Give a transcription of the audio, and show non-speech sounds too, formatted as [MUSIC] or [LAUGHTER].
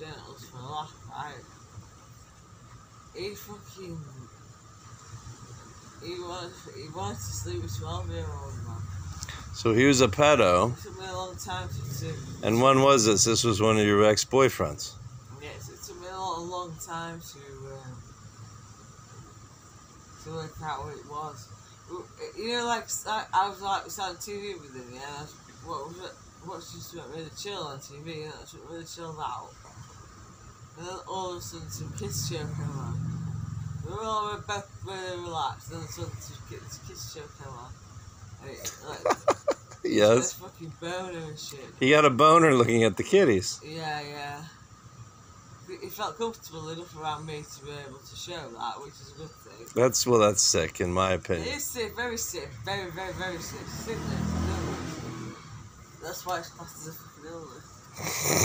genitals for a laugh, right? He fucking. He wanted, he wanted to sleep with 12 year old man. So he was a pedo. It took me a long time to. to And when was this? This was one of your ex boyfriends. Yes, it took me a long, long time to um, to work out what it was. You know, like I was like was on TV with him, yeah. Was, what was it? Watched just went really chill on TV, that's really chilled out. And then all of a sudden, some kiss show came on. We were all both really relaxed, and suddenly some kiss, kiss show came on. It, like, [LAUGHS] Yes. fucking boner and shit. He got a boner looking at the kitties. Yeah, yeah. He felt comfortable enough around me to be able to show that, which is a good thing. That's well, that's sick in my opinion. is sick, very sick, very, very, very sick. Sickness, illness. That's why it's classed as a fucking illness. [LAUGHS]